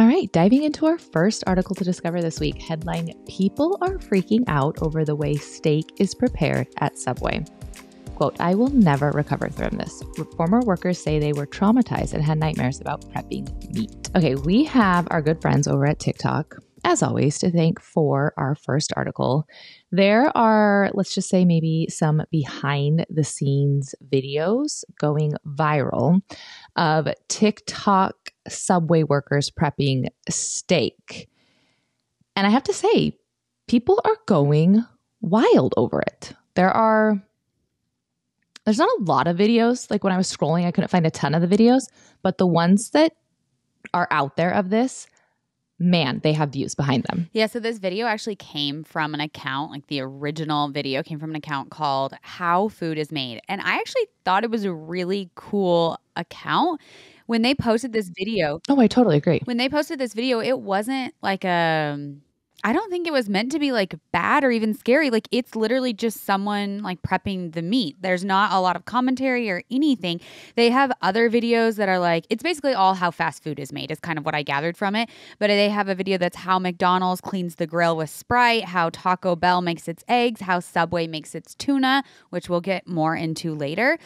All right, diving into our first article to discover this week headline People are freaking out over the way steak is prepared at Subway. Quote, I will never recover from this. Former workers say they were traumatized and had nightmares about prepping meat. Okay, we have our good friends over at TikTok, as always, to thank for our first article. There are, let's just say, maybe some behind the scenes videos going viral of TikTok subway workers prepping steak. And I have to say, people are going wild over it. There are there's not a lot of videos. Like when I was scrolling, I couldn't find a ton of the videos, but the ones that are out there of this, man, they have views behind them. Yeah, so this video actually came from an account, like the original video came from an account called How Food is Made. And I actually thought it was a really cool account. When they posted this video, oh, I totally agree. When they posted this video, it wasn't like a um, I don't think it was meant to be like bad or even scary. Like it's literally just someone like prepping the meat. There's not a lot of commentary or anything. They have other videos that are like it's basically all how fast food is made is kind of what I gathered from it. But they have a video that's how McDonald's cleans the grill with Sprite, how Taco Bell makes its eggs, how Subway makes its tuna, which we'll get more into later.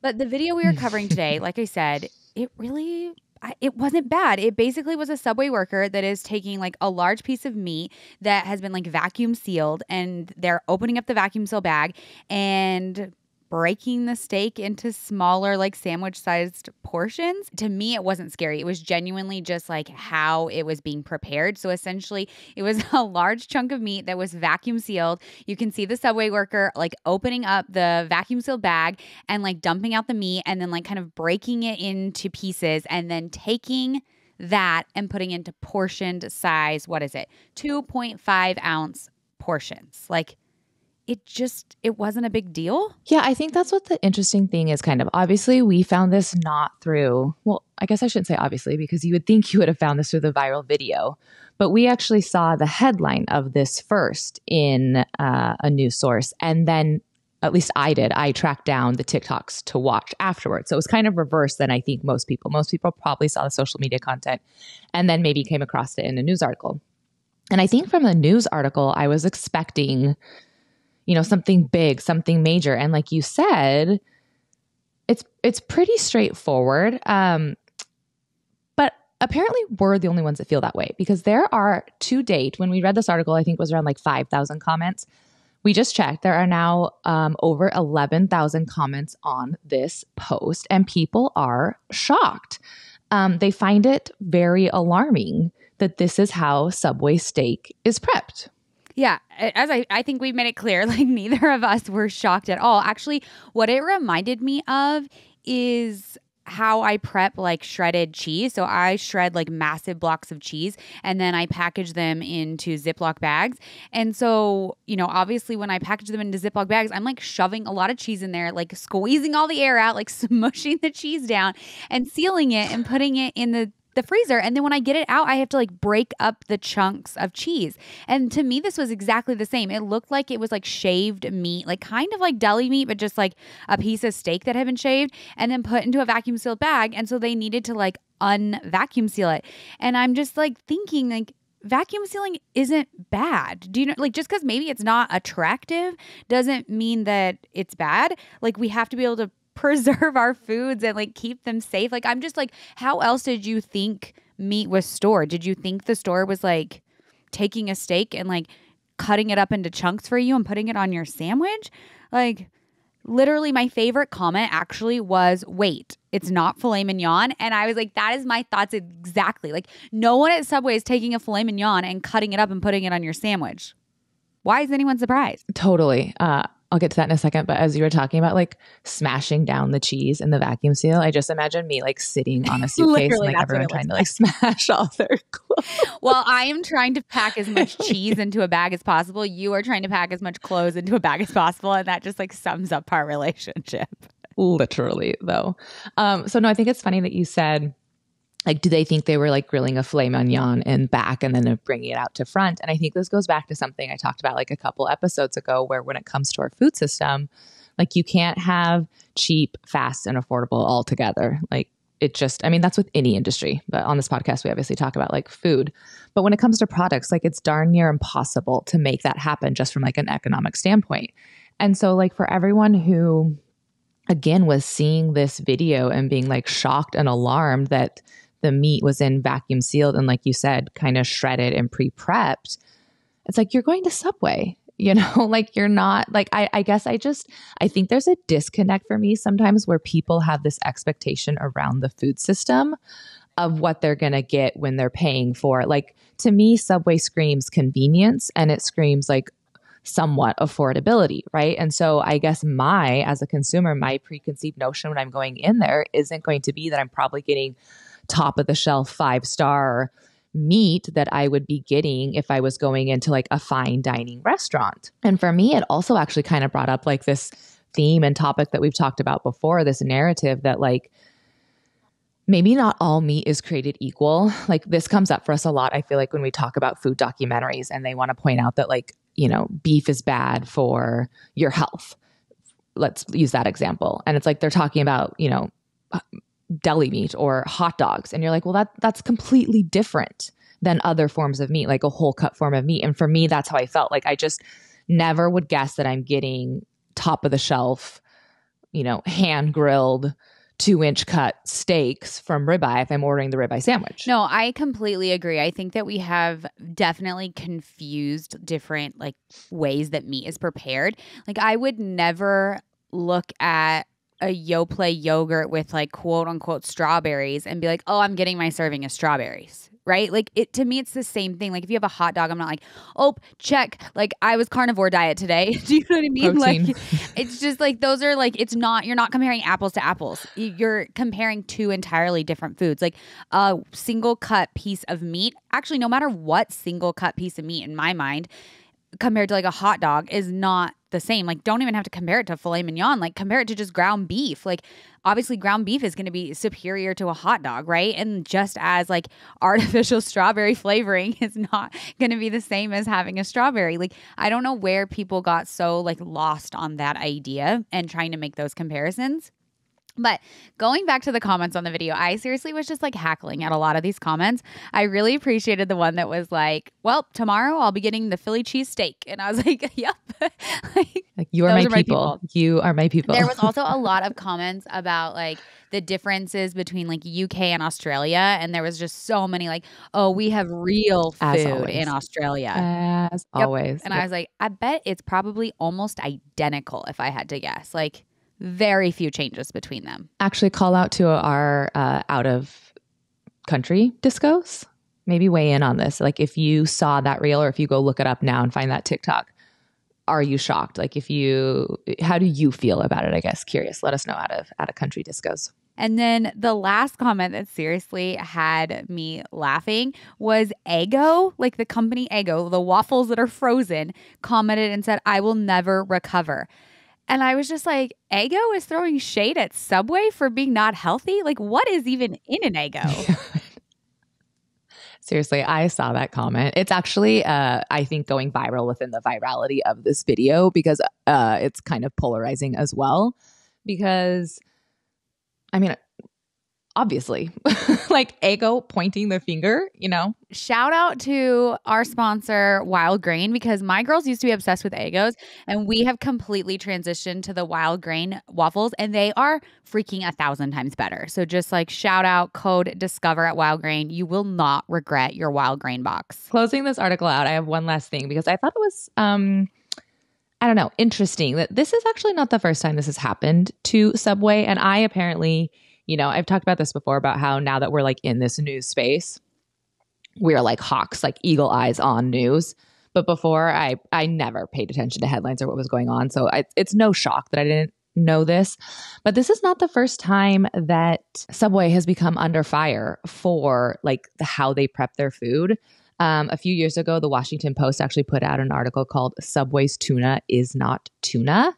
But the video we are covering today, like I said, it really it wasn't bad. It basically was a subway worker that is taking like a large piece of meat that has been like vacuum sealed and they're opening up the vacuum seal bag and breaking the steak into smaller, like sandwich sized portions. To me, it wasn't scary. It was genuinely just like how it was being prepared. So essentially, it was a large chunk of meat that was vacuum sealed. You can see the subway worker like opening up the vacuum sealed bag and like dumping out the meat and then like kind of breaking it into pieces and then taking that and putting into portioned size, what is it? 2.5 ounce portions. Like, it just it wasn't a big deal. Yeah, I think that's what the interesting thing is kind of. Obviously, we found this not through, well, I guess I shouldn't say obviously because you would think you would have found this through the viral video, but we actually saw the headline of this first in uh, a news source and then at least I did. I tracked down the TikToks to watch afterwards. So it was kind of reverse than I think most people. Most people probably saw the social media content and then maybe came across it in a news article. And I think from the news article, I was expecting you know, something big, something major. And like you said, it's it's pretty straightforward. Um, but apparently we're the only ones that feel that way because there are to date, when we read this article, I think was around like 5,000 comments. We just checked. There are now um, over 11,000 comments on this post, and people are shocked. Um, they find it very alarming that this is how Subway steak is prepped. Yeah, as I, I think we've made it clear, like neither of us were shocked at all. Actually, what it reminded me of is how I prep like shredded cheese. So I shred like massive blocks of cheese and then I package them into Ziploc bags. And so, you know, obviously when I package them into Ziploc bags, I'm like shoving a lot of cheese in there, like squeezing all the air out, like smushing the cheese down and sealing it and putting it in the the freezer. And then when I get it out, I have to like break up the chunks of cheese. And to me, this was exactly the same. It looked like it was like shaved meat, like kind of like deli meat, but just like a piece of steak that had been shaved and then put into a vacuum sealed bag. And so they needed to like unvacuum seal it. And I'm just like thinking, like, vacuum sealing isn't bad. Do you know like just cuz maybe it's not attractive doesn't mean that it's bad. Like we have to be able to preserve our foods and like keep them safe. Like I'm just like, how else did you think meat was stored? Did you think the store was like taking a steak and like cutting it up into chunks for you and putting it on your sandwich? Like literally my favorite comment actually was wait it's not filet mignon and i was like that is my thoughts exactly like no one at subway is taking a filet mignon and cutting it up and putting it on your sandwich why is anyone surprised totally uh, I'll get to that in a second. But as you were talking about like smashing down the cheese in the vacuum seal, I just imagine me like sitting on a suitcase and like everyone trying to like smash all their clothes. Well, I am trying to pack as much cheese into a bag as possible. You are trying to pack as much clothes into a bag as possible. And that just like sums up our relationship. Literally, though. Um, so no, I think it's funny that you said like do they think they were like grilling a filet mignon in back and then bringing it out to front? And i think this goes back to something i talked about like a couple episodes ago where when it comes to our food system like you can't have cheap fast and affordable all together. Like it just i mean that's with any industry but on this podcast we obviously talk about like food. But when it comes to products like it's darn near impossible to make that happen just from like an economic standpoint. And so like for everyone who again was seeing this video and being like shocked and alarmed that the meat was in vacuum sealed and like you said kind of shredded and pre-prepped it's like you're going to subway you know? Like you're not like I, I guess i just i think there's a disconnect for me sometimes where people have this expectation around the food system of what they're going to get when they're paying for it. Like to me subway screams convenience and it screams like somewhat affordability right? And so i guess my as a consumer my preconceived notion when i'm going in there isn't going to be that i'm probably getting top of the shelf five star meat that I would be getting if I was going into like a fine dining restaurant. And for me, it also actually kind of brought up like this theme and topic that we've talked about before this narrative that like maybe not all meat is created equal. Like this comes up for us a lot. I feel like when we talk about food documentaries and they want to point out that like, you know, beef is bad for your health. Let's use that example. And it's like they're talking about, you know, deli meat or hot dogs and you're like well that that's completely different than other forms of meat like a whole cut form of meat and for me that's how I felt like I just never would guess that I'm getting top of the shelf you know hand grilled two inch cut steaks from ribeye if I'm ordering the ribeye sandwich. No, I completely agree. I think that we have definitely confused different like ways that meat is prepared. Like I would never look at a Yoplait yogurt with like quote unquote strawberries and be like, oh, I'm getting my serving of strawberries. Right? Like it to me, it's the same thing. Like if you have a hot dog, I'm not like, oh, check. Like I was carnivore diet today. Do you know what I mean? Protein. Like it's just like those are like it's not you're not comparing apples to apples. You're comparing two entirely different foods. Like a single cut piece of meat, actually, no matter what single cut piece of meat in my mind, compared to like a hot dog is not the same. Like, don't even have to compare it to filet mignon. Like, compare it to just ground beef. Like, obviously, ground beef is going to be superior to a hot dog, right? And just as like artificial strawberry flavoring is not going to be the same as having a strawberry. Like, I don't know where people got so like lost on that idea and trying to make those comparisons. But going back to the comments on the video, I seriously was just like hackling at a lot of these comments. I really appreciated the one that was like, "Well, tomorrow I'll be getting the Philly cheese steak," and I was like, "Yep." like, like, you are, my, are my people. You are my people. There was also a lot of comments about like the differences between like UK and Australia, and there was just so many like, "Oh, we have real food in Australia." As yep. always, and yep. I was like, I bet it's probably almost identical if I had to guess. Like very few changes between them. Actually, call out to our uh, out of country discos. Maybe weigh in on this. Like, if you saw that reel or if you go look it up now and find that TikTok, are you shocked? Like, if you, how do you feel about it? I guess curious. Let us know out of out of country discos. And then the last comment that seriously had me laughing was Eggo, like the company Eggo, the waffles that are frozen, commented and said, I will never recover. And I was just like, Eggo is throwing shade at Subway for being not healthy? Like, what is even in an Eggo? Seriously, I saw that comment. It's actually, uh, I think, going viral within the virality of this video because uh, it's kind of polarizing as well. Because, I mean, obviously. like Eggo pointing the finger, you know? Shout out to our sponsor, Wildgrain, because my girls used to be obsessed with Eggos, and we have completely transitioned to the Wildgrain waffles, and they are freaking a thousand times better. So just like shout out code Discover at Wildgrain. You will not regret your Wildgrain box. Closing this article out, I have one last thing because I thought it was um I don't know, interesting that this is actually not the first time this has happened to Subway. And I apparently you know, I've talked about this before about how now that we're like in this news space, we're like hawks, like eagle eyes on news. But before, I I never paid attention to headlines or what was going on, so I, it's no shock that I didn't know this. But this is not the first time that Subway has become under fire for like how they prep their food. Um, a few years ago, the Washington Post actually put out an article called "Subway's Tuna is Not Tuna."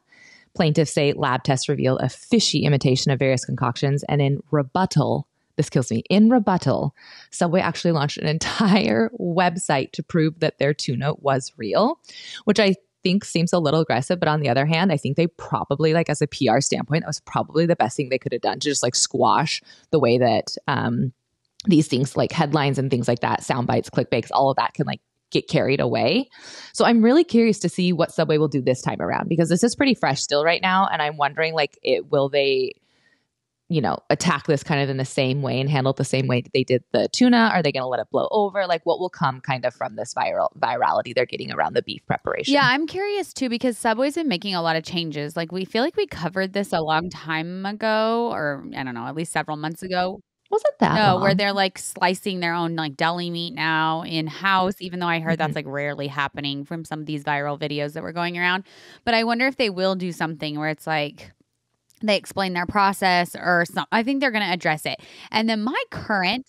Plaintiffs say lab tests reveal a fishy imitation of various concoctions. And in rebuttal, this kills me. In rebuttal, Subway actually launched an entire website to prove that their two note was real, which I think seems a little aggressive, but on the other hand, I think they probably like as a PR standpoint, that was probably the best thing they could have done to just like squash the way that um these things like headlines and things like that, sound bites, clickbaits, all of that can like get carried away. So I'm really curious to see what Subway will do this time around because this is pretty fresh still right now. And I'm wondering like it will they you know, attack this kind of in the same way and handle it the same way they did the tuna? Are they going to let it blow over? Like, what will come kind of from this viral virality they're getting around the beef preparation? Yeah, I'm curious too because Subway's been making a lot of changes. Like, we feel like we covered this a long time ago, or I don't know, at least several months ago. Wasn't that no? long? Where they're like slicing their own like deli meat now in house, even though I heard Mm-hmm. that's like rarely happening from some of these viral videos that were going around. But I wonder if they will do something where it's like they explain their process or something. I think they're going to address it. And then my current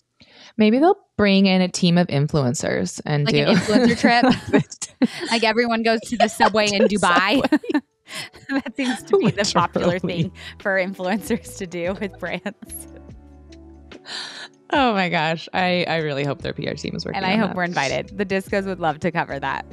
Maybe they'll bring in a team of influencers and like do an influencer trip. like everyone goes to the subway in Dubai. that seems to be the popular thing for influencers to do with brands. Oh my gosh, I I really hope their PR team is working. And I hope that. we're invited. The discos would love to cover that.